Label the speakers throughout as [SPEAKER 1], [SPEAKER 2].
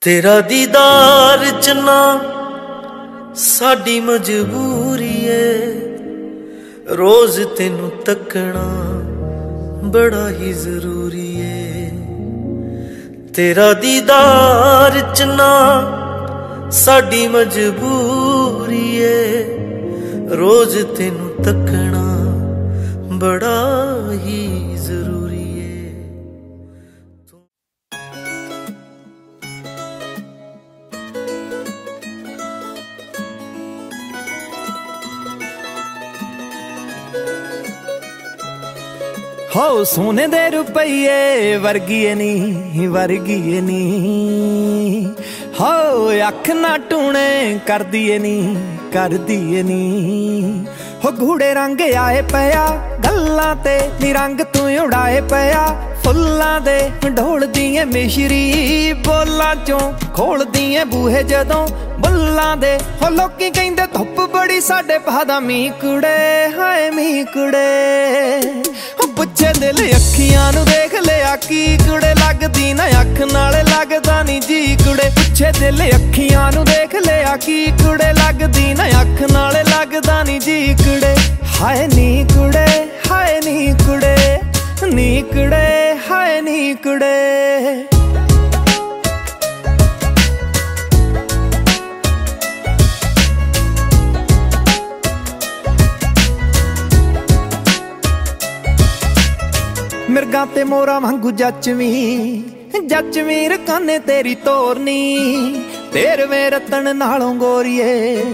[SPEAKER 1] ਤੇਰਾ ਦੀਦਾਰ ਚੰਨਾ ਸਾਡੀ ਮਜਬੂਰੀ ਏ। ਰੋਜ਼ ਤੈਨੂੰ ਤੱਕਣਾ ਬੜਾ ਹੀ ਜ਼ਰੂਰੀ ਏ। ਤੇਰਾ ਦੀਦਾਰ ਚੰਨਾ ਸਾਡੀ ਮਜਬੂਰੀ ਏ। ਰੋਜ਼ ਤੈਨੂੰ ਤੱਕਣਾ ਬੜਾ ਹੀ
[SPEAKER 2] ਹੋ ਸੋਨੇ ਦੇ ਰੁਪਈਏ ਵਰਗੀਏ ਨਹੀਂ ਵਰਗੀਏ ਨਹੀਂ ਹੋ ਅੱਖ ਨਾ ਟੂਣੇ ਕਰਦੀਏ ਨੀ, ਕਰਦੀਏ ਨਹੀਂ ਹੋ ਗੂੜੇ ਰੰਗ ਆਏ ਪਿਆ, ਗੱਲਾਂ ਤੇ ਨੀ ਰੰਗ ਤੂੰ ਉਡਾਏ ਪਿਆ। ਫੁੱਲਾਂ ਦੇ ਢੋਲਦੀ ਏ ਮਿਸ਼ਰੀ ਬੋਲਾਂ ਚੋਂ ਖੋਲਦੀ ਏ ਬੂਹੇ ਜਦੋਂ ਬੁੱਲਾਂ ਦੇ। ਹੋ ਲੋਕੀ ਕਹਿੰਦੇ ਧੁੱਪ ਬੜੀ ਸਾਡੇ ਪਾਦਾ ਮੀਂਹ ਕੁੜੇ, ਹਾਏ ਮੀ ਕੁੜੇ। ਹੋ ਦਿਲ ਅੱਖੀਆਂ ਨੂੰ ਦੇਖ ਲਿਆ, ਕੀ ਕੁੜੇ ਲੱਗਦੀ ਨਾ ਅੱਖ ਨਾਲ? ਲੱਗਦਾ ਨਹੀਂ ਜੀ ਕੁੜੇ। ਪੁੱਛੇ ਦਿਲ ਅੱਖੀਆਂ ਨੂੰ ਦੇਖ ਲਿਆ, ਕੀ ਕੁੜੇ ਲੱਗਦੀ ਨਾ ਅੱਖ ਨਾਲ? ਲੱਗਦਾ ਨਹੀਂ ਜੀ ਕੁੜੇ। ਹਾਏ ਨੀ ਕੁੜੇ, ਹਾਏ ਨੀ ਕੁੜੇ। ਨੀ ਕੁੜੇ, ਹਾਏ ਨੀ ਕੁੜੇ। ਮਿਰਗਾ ਤੇ ਮੋਰਾ ਵਾਂਗੂ ਜੱਚਵੀਂ ਜੱਚਵੀਂ ਰਕਾਨੇ ਤੇਰੀ ਤੋਰਨੀ ਤੇਰਵੇਂ ਰਤਨ ਨਾਲੋਂ ਗੋਰੀਏ,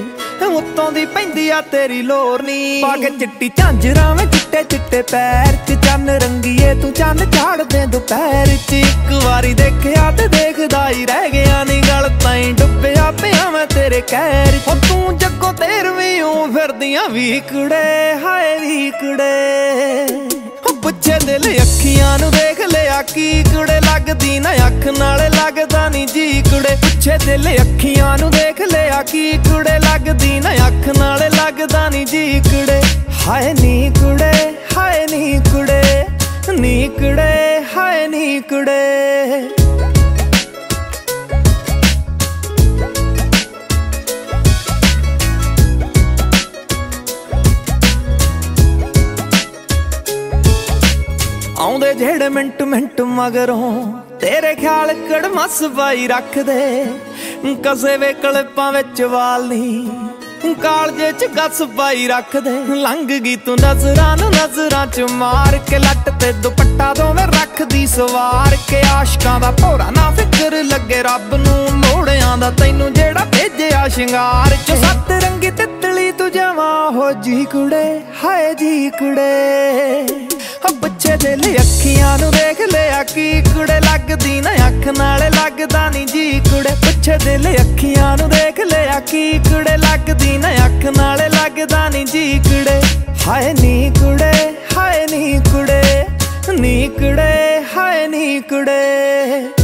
[SPEAKER 2] ਉੱਤੋਂ ਦੀ ਪੈਂਦੀ ਆ ਤੇਰੀ ਲੋਰਨੀ। ਪਾ ਕੇ ਚਿੱਟੀ ਝਾਂਜਰਾਂ ਵਿੱਚ ਚਿੱਟੇ ਚਿੱਟੇ ਪੈਰ ਚ, ਚੰਨ ਰੰਗੀਏ ਤੂੰ ਚੰਨ ਝਾੜ ਦੁਪਹਿਰ ਚ। ਇੱਕ ਵਾਰੀ ਦੇਖਿਆ ਤੇ ਦੇਖਦਾ ਹੀ ਰਹਿ ਗਿਆ ਨੀ, ਗਲ ਤਾਈਂ ਡੁੱਬਿਆ ਪਿਆ ਮੈਂ ਤੇਰੇ ਕਹਿਰ ਹੋ ਤੂੰ ਜੱਗੋ ਤੇਰਵੀਂ ਓ ਫਿਰਦੀਆਂ, ਵੀ ਕੁੜੇ ਹਾਏ ਵੀ ਕੁੜੇ ਪੁੱਛੇ ਦਿਲ ਅੱਖੀਆਂ ਨੂੰ ਦੇਖ ਲਿਆ, ਕੀ ਕੁੜੇ ਲੱਗਦੀ ਨਾ ਅੱਖ ਨਾਲ ਲੱਗਦਾ ਨਹੀਂ ਜੀ ਕੁੜੇ। ਪੁੱਛੇ ਦਿਲ ਅੱਖੀਆਂ ਨੂੰ ਦੇਖ ਲਿਆ, ਕੀ ਕੁੜੇ ਲੱਗਦੀ ਨਾ ਅੱਖ ਨਾਲ ਲੱਗਦਾ ਨਹੀਂ ਜੀ ਕੁੜੇ। ਹਾਏ ਨੀ ਕੁੜੇ, ਹਾਏ ਨੀ ਕੁੜੇ ਨੀ ਕੁੜੇ, ਹਾਏ ਨੀ ਕੁੜੇ। ਆਉਂਦੇ ਜਿਹੜੇ ਮਿੰਟ ਮਿੰਟ ਮਗਰੋਂ ਤੇਰੇ ਖਿਆਲ ਕੜਮਸ ਪਾਈ ਰੱਖਦੇ? ਕਸੇ ਵੇ ਕਲਪਾਂ ਵਿੱਚ ਵਾਲ ਕਾਲਜੇ ਚ ਗੱਸ ਪਾਈ ਰੱਖਦੇ। ਲੰਘ ਗਈ ਤੂੰ ਨਜ਼ਰਾਂ ਨੂੰ ਨਜ਼ਰਾਂ ਚ ਮਾਰ ਕੇ ਲੱਟ ਤੇ ਦੁਪੱਟਾ ਦੋਵੇਂ ਰੱਖਦੀ ਸਵਾਰ ਕੇ ਆਸ਼ਕਾਂ ਦਾ ਭੋਰਾ ਨਾ ਫਿਕਰ ਲੱਗੇ, ਰੱਬ ਨੂੰ ਲੋੜਿਆਂ ਦਾ ਤੈਨੂੰ ਜਿਹੜਾ ਭੇਜਿਆ ਸ਼ਿੰਗਾਰ ਚ। ਸੱਤ ਰੰਗੀ ਤਿੱਤਲੀ ਤੂੰ ਜਮਾ ਹੋ ਜੀ ਕੁੜੇ, ਹਾਏ ਜੀ ਕੁੜੇ। ਹੋ ਅੱਖੀਆਂ ਨੂੰ ਦੇਖ ਲਿਆ, ਕੀ ਕੁੜੇ ਲੱਗਦੀ ਨਾ ਅੱਖ ਨਾਲ ਲੱਗਦਾ ਨਹੀਂ ਜੀ ਕੁੜੇ। ਬੱਚੇ ਦੇ ਅੱਖੀਆਂ ਨੂੰ ਦੇਖ ਲਿਆ, ਕੀ ਕੁੜੇ ਲੱਗਦੀ ਨਾ ਅੱਖ ਨਾਲ ਲੱਗਦਾ ਨਹੀਂ ਜੀ ਕੁੜੇ। ਹਾਏ ਨੀ ਕੁੜੇ, ਹਾਏ ਨੀ ਕੁੜੇ ਨੀ ਕੁੜੇ, ਹਾਏ ਨੀ ਕੁੜੇ।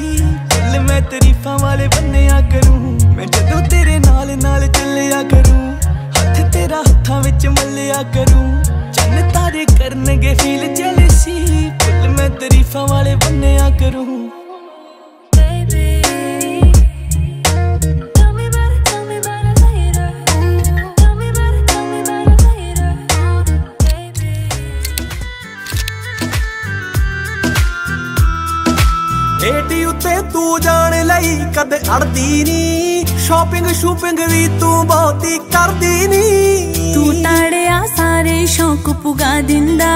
[SPEAKER 2] ਦਿਲ ਮੈਂ ਤਾਰੀਫਾਂ ਵਾਲੇ ਬੰਨਿਆ ਕਰੂੰ। ਮੈਂ ਜਦੋਂ ਤੇਰੇ ਨਾਲ ਨਾਲ ਚੱਲਿਆ ਕਰੂੰ, ਹੱਥ ਤੇਰਾ ਹੱਥਾਂ ਵਿੱਚ ਮੱਲਿਆ ਕਰੂੰ। ਚੰਨ ਤਾਰੇ ਕਰਨਗੇ ਫੀਲ ਜੈਲਸੀ ਦਿਲ ਮੈਂ ਤਾਰੀਫਾਂ ਵਾਲੇ ਬੰਨਿਆ ਕਰੂੰ। ਏਟੀ ਉੱਤੇ ਤੂੰ ਜਾਣ ਲਈ ਕਦੇ ਅੜਦੀ ਨੀ
[SPEAKER 3] ਸ਼ਾਪਿੰਗ ਸ਼ੂਪਿੰਗ ਵੀ ਤੂੰ ਬਹੁਤੀ ਕਰਦੀ ਨਹੀਂ।
[SPEAKER 4] ਤੂੰ ਤਾੜਿਆ ਸਾਰੇ ਸ਼ੌਕ ਪੁਗਾ ਦਿੰਦਾ।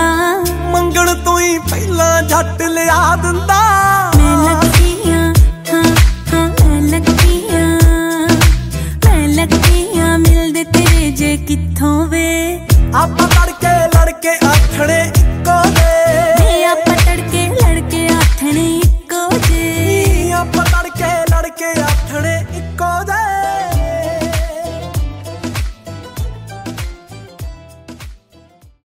[SPEAKER 3] ਮੰਗਣ ਤੋਂ ਹੀ ਪਹਿਲਾਂ ਝੱਟ ਲਿਆ ਦਿੰਦਾ।
[SPEAKER 4] ਮੈਂ ਲੱਗੀਆਂ ਹਾਂ ਹਾਂ ਮੈਂ ਲੱਗੀਆਂ ਮੈਂ ਲੱਗੀਆਂ ਮਿਲਦੇ ਤੇਰੇ ਜੇ ਕਿੱਥੋਂ ਵੇ।
[SPEAKER 3] ਆਪਾਂ